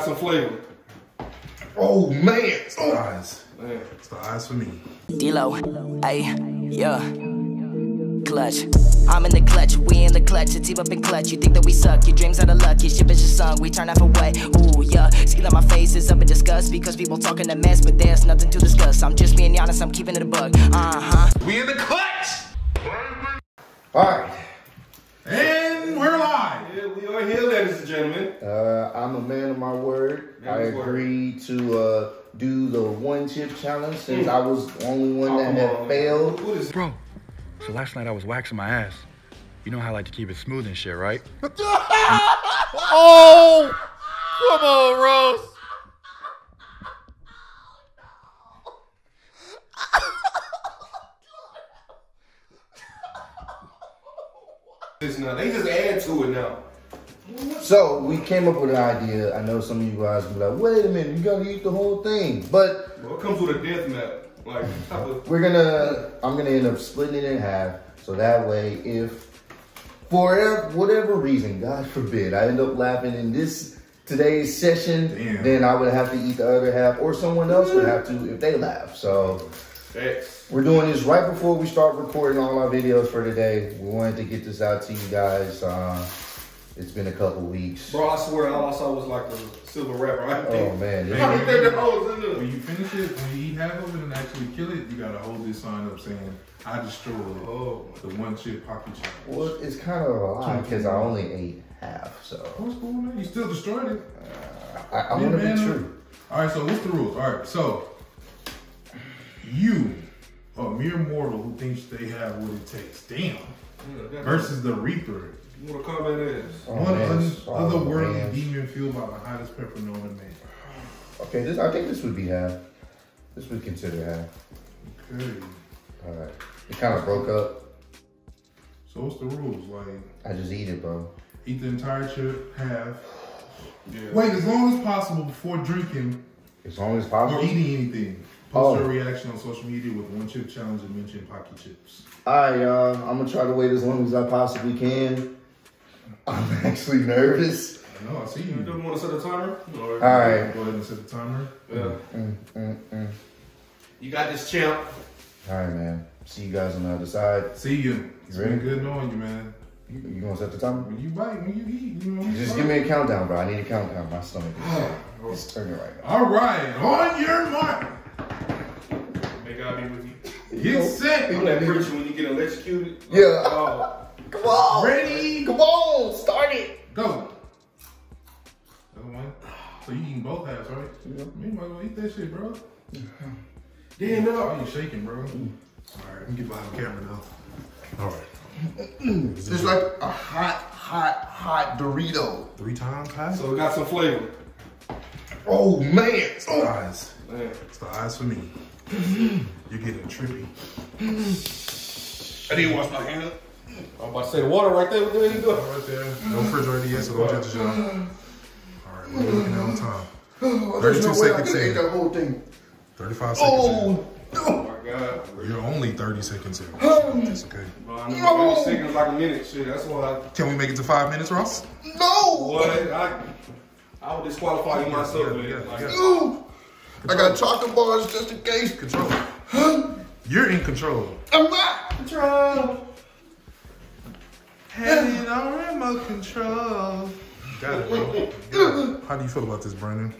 some flavor. Oh man, it's the eyes. Man. It's the eyes for me. D-Lo, ayy, yeah. Clutch. I'm in the clutch, we in the clutch, it's up in clutch. You think that we suck, your dreams are the luck, your ship is just sunk, we turn half away. Ooh, yeah. Skin on my face is up in disgust because people talking a mess, but there's nothing to discuss. I'm just being honest, I'm keeping it a bug. Uh huh. We in the clutch. All right. And we're live. Yeah, we are here, ladies and gentlemen. Uh, I'm a man of my word. Man I of his word. agreed to uh, do the one chip challenge since I was the only one Oh, that come had on. failed. What is Bro, so last night I was waxing my ass. You know how I like to keep it smooth and shit, right? Oh, come on, Rose. now? They just add to it now. So we came up with an idea. I know some of you guys be like, wait a minute, you gotta eat the whole thing. But Well, it comes with a death map. Like, we're gonna, I'm gonna end up splitting it in half. So that way, if for whatever reason, God forbid, I end up laughing in this today's session, Damn. then I would have to eat the other half, or someone else would have to if they laugh. So X. We're doing this right before we start recording all our videos for today. We wanted to get this out to you guys. Uh, it's been a couple weeks. Bro, I swear all I saw was like a silver wrapper. I Oh think. man, this- How many think that was in there? When you finish it, when you eat half of it and actually kill it, you gotta hold this sign up saying, "I destroyed Oh. the one chip Paqui challenge." well, it's kind of a lie because I only ate half, so What's cool, man? You still destroyed it. Uh, I, I Yeah, want to man. be true. All right, so what's the rules? All right, so you, a mere mortal who thinks they have what it takes, damn, Yeah, versus the Reaper, You wanna combat ass? Oh, one man, un- oh, otherworldly demon fueled by the hottest pepper known to man. Okay, this I think this would be half. This would consider half. Okay, All right, it kind of broke up. so what's the rules? Like, I just eat it, bro. eat the entire chip, half. Yeah. Wait as long as possible before drinking As long as possible. or possible. eating anything. Post Oh. your reaction on social media with one chip challenge and mention Paqui chips. All right, y'all. I'm gonna try to wait as long as I possibly can. I'm actually nervous. I know, I see you. You don't want to set a timer? Or- All right. Go ahead and set the timer. Yeah. Mm, mm, mm. You got this champ. All right, man. See you guys on the other side. See you. It's Ready? been good knowing you, man. You, you gonna set the timer? When you bite, when you eat, you know. Just give me a countdown, bro. I need a countdown. My stomach is it's turning right now. All right, on your mark, May God be with you. get set, You know that preacher when you get electrocuted? Yeah. Oh, Come on, ready, Come on, start it. go. Other one. So you eating both halves, right? Yeah. Me might well eat that shit, bro. damn, no. Why you shaking, bro? Mm. All right, let me get behind the camera now. All right. It's like a hot, hot, hot Dorito. Three times high. So it got some flavor. Oh man. It's the eyes. Man. It's the eyes for me. You're getting trippy. I didn't wash my hands. I'm about to say the water right there. What the hell you doing? Right there. No refrigerator yet, so don't judge y'all. All right, we're looking at on time. Oh, 32 no seconds could eat in. that whole thing. 35 seconds Oh, Oh my God. You're only 30 seconds in. Oh. That's okay. Bro, I know 30 seconds like a minute. Shit, that's why Can we make it to five minutes, Ross? no. What? I, I would disqualify you myself, Yeah, man. yeah, Like, yeah. I got chocolate bars just in case. Control. Huh? You're in control. I'm not. Control. Have it on remote control. Got it, bro. How do you feel about this, Brandon?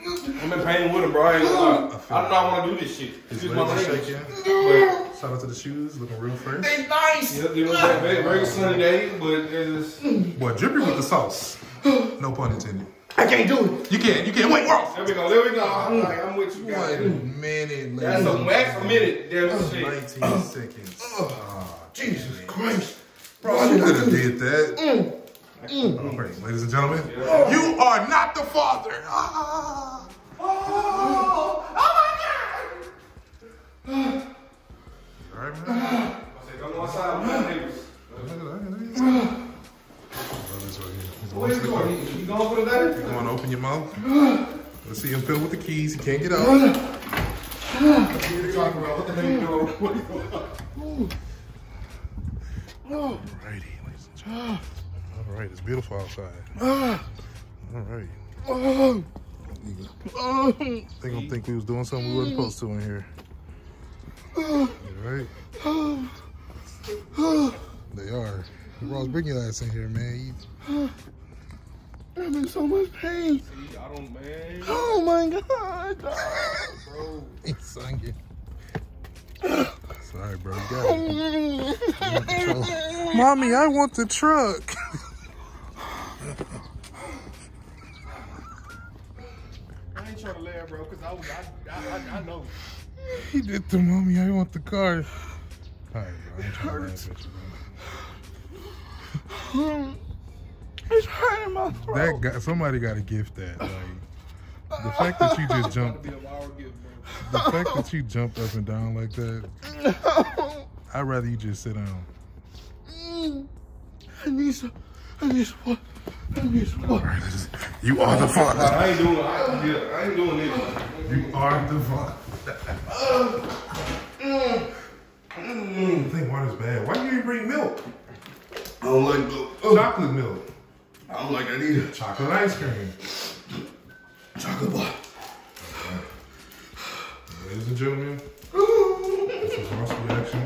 I'm in pain with him, bro. I ain't gonna lie. I do not want to do this shit. His legs are shaking. But, Shout out to the shoes, looking real fresh. They nice. yeah, you know, very, very, very sunny day, but it's Boy, drippy with the sauce. No pun intended. I can't do it. You can't, you can't. Wait, Ross. There we go, there we go. I'm like, I'm with you guys. One guys. minute, That's a ladies. max a minute, damn shit. 19 seconds. Ah, Jesus Christ. Bro, you could have did that. All right, ladies and gentlemen, you are not the father. Ah. All right, man. I said, come outside with my niggas. Look at that, look at that. Brothers right here. He's What is he going doing? He, he going for the day? to- going to open your mouth. Let's see him fiddle with the keys. He can't get out. All Talking about what the hell you doing? What you doing? righty, ladies and gentlemen. All right, it's beautiful outside. All right. They gonna think we was doing something we wasn't supposed to in here. Right? They are. Ross, bring your ass in here, man. I'm in so much pain. See, I don't, man. Oh my god. Bro, You singing. Sorry, bro. You got it. Oh, mommy, I want the truck. I ain't trying to laugh, bro, because I, was- I, I, I, I know. He did to mommy. I want the car. All right, bro. I ain't trying to laugh at you, man. It's hurting my throat. That guy, somebody got to gift that. Like the fact that you just jumped, Be a wild gift, the fact that you jumped up and down like that. I'd rather you just sit down. I need some. I need some water. I need some water. You are the father. I ain't doing, I, yeah, I ain't doing this. You are the father. I think water's bad. Why you even bring milk? I don't like milk. Chocolate milk. I don't like that either. Chocolate ice cream. Chocolate bar. Ladies and gentlemen, this is Ross reaction.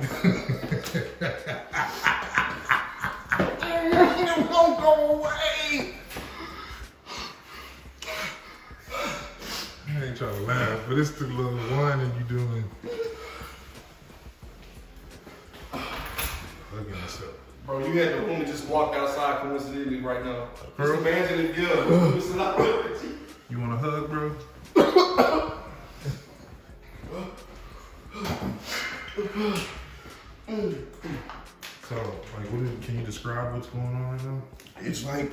It won't go away. I ain't trying to laugh, but it's the little and you doing. You had the woman just walked outside coincidentally right now. Just Bro. imagine if, yeah, You want a hug, bro? so, like, what is, can you describe what's going on right now? It's like,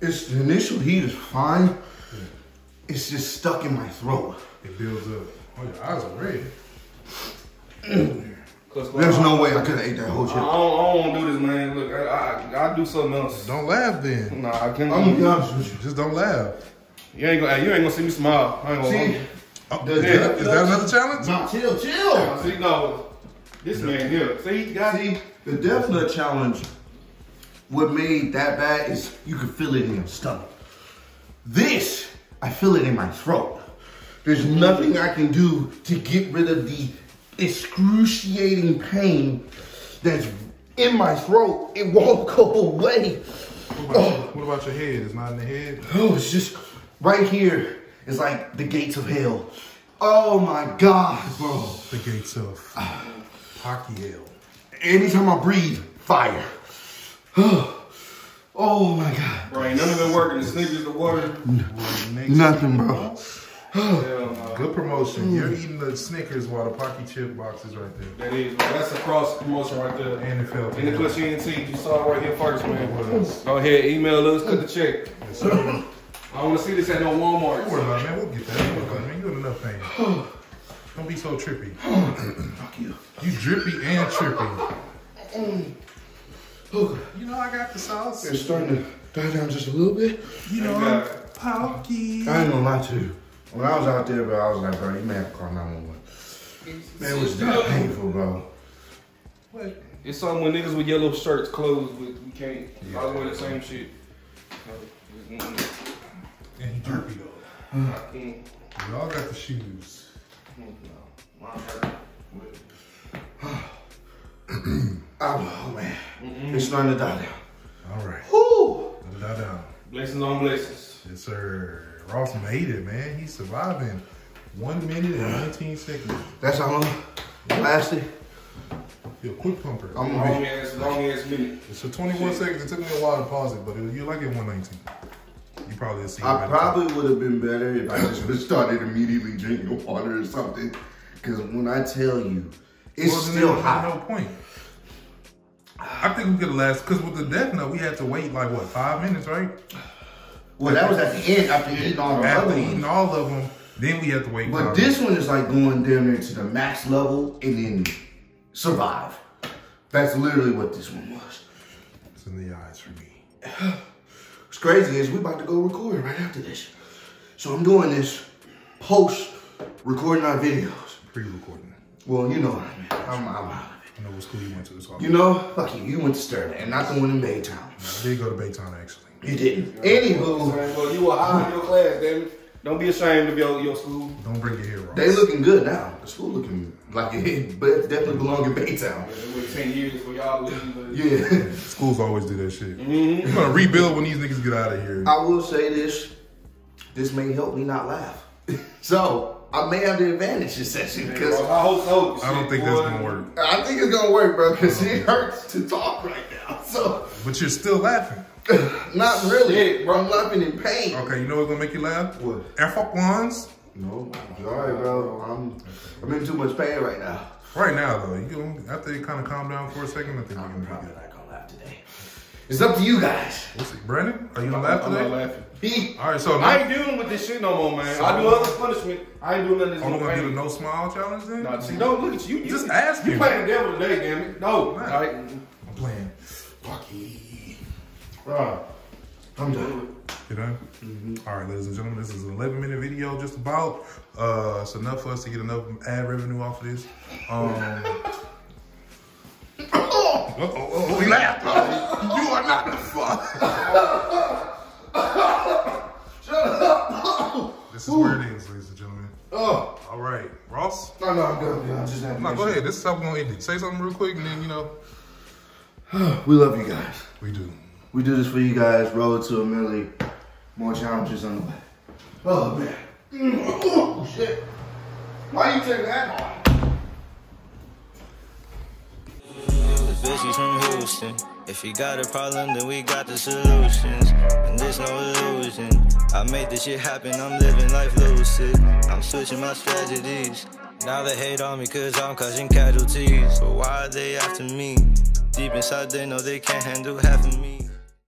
it's the initial heat is fine. It's just stuck in my throat. It builds up. Oh, your eyes are red. There's no way I could have ate that whole I chip. don't, I don't want to do this, man. Look, I, I, I'll do something else. Don't laugh then. Nah, I can't. I'm gonna be honest with you. Just don't laugh. You ain't gonna, you ain't gonna see me smile. I ain't gonna. See, Oh, is, that, is that another challenge? nah, chill, chill. See, no, this man here. See, he got See, the Death Nut Challenge, what made that bad is you could feel it in your stomach. This, I feel it in my throat. There's nothing I can do to get rid of the excruciating pain that's in my throat. It won't go away. What about, oh. what about your head? It's not in the head? Oh, it's just right here. It's like the gates of hell. Oh my God, bro. The gates of Paqui Hell. Anytime I breathe, fire. Oh my God. Bro, ain't none of it working. The sneakers, the water. Next Nothing, bro. Hell no. Good promotion. You're mm. eating the Snickers while the Paqui chip box is right there. That is, man. That's a cross promotion right there. And it felt In the Clutch ENT, you saw it right here first, man. else? Go ahead, email us, cut the check. Yes, sir. I don't want to see this at no Walmart. worry about it, man. We'll get that. Don't worry man. You in enough pain. Don't be so trippy. Fuck you. You drippy and trippy. You know I got the sauce. It's starting to die down just a little bit. You know Thank I'm God. Paqui. I ain't gonna lie to you. When I was out there, bro, I was like, bro, you may have to call 911. Man, it was that painful, bro. What? It's something when niggas with yellow shirts close, but we can't. I was wearing the same shit. And he drippy though. I can't. We all got the shoes. Mm-hmm. No, mine hurt. Oh, man. Mm-hmm. It's starting to die down. All right. Woo! Let it die down. Blessings on blessings. Yes, sir. Ross made it, man. He's surviving. One minute and 19 seconds. That's how long it lasted. You're a quick pumper. I'm gonna Long be. ass, long ass minute. So 21 seconds. It took me a while to pause it, but it, you like it 119. You probably see. I better. probably would have been better if I just started immediately drinking water or something. Because when I tell you, it's Well, still there hot. No point. I think we could last because with the Death Nut we had to wait like what five minutes, right? Well, that was at the end after eating all the After other eating ones. all of them, then we have to wait. But this one is like going down there to the max level and then survive. That's literally what this one was. It's in the eyes for me. What's crazy is we about to go record right after this. So I'm doing this post recording our videos. Pre-recording. Well, you know what I mean. I'm, I'm out of I know what school you went to. You know, fuck you. You went to Sterling and not the one in Baytown. I did go to Baytown actually. You didn't. Anywho, Well, you were high in your class, damn it. Don't be ashamed of your, your school. Don't bring your here, Ross. They looking good now. The school looking like it, but it definitely belong in Baytown. It was 10 years for y'all to Yeah. Schools always do that shit. Mm-hmm. You're gonna rebuild when these niggas get out of here. I will say this. This may help me not laugh. so I may have the advantage this session because I hope so. I don't Shit, think that's gonna work. I think it's gonna work, bro. Because it hurts to talk right now. So But you're still laughing. not really, Shit, bro. I'm laughing in pain. Okay, you know what's gonna make you laugh? What? Air Force Ones. No, all right, bro. I'm I'm in too much pain right now. Right now, though, you gonna, after you kind of calm down for a second, I think you're I'm gonna probably good. not gonna laugh today. It's up to you guys. What's it, Brandon? Are you gonna I'm not today? laughing. He, All right, so I now, ain't dealing with this shit no more, man. I do other punishment. I ain't doing nothing oh, that's I'm gonna gonna do pay. the no smile challenge then. Nah, see, don't look at you. you Just ask You me. playing the devil today, damn it. No, all Nah. right. I'm playing. Fucky. Bro, I'm done. You know? All right, ladies and gentlemen, this is an 11 minute video, just about. Uh, it's enough for us to get enough ad revenue off of this. Um, oh, oh, oh, he laughed. You are not the father. This is where it is, ladies and gentlemen. Oh, All right, Ross. no, no, I'm good. I'm just. No, go ahead. This is how we're gonna end it. Say something real quick, and then you know We love you guys. we do. We do this for you guys. Road to a milli. More challenges on the way. Oh man. Mm. Oh shit. Why you taking that off? The bitch from Houston. If you got a problem, then we got the solutions. And there's no illusion. I made this shit happen, I'm living life lucid. I'm switching my strategies. Now they hate on me cause I'm causing casualties. So why are they after me? Deep inside, they know they can't handle half of me.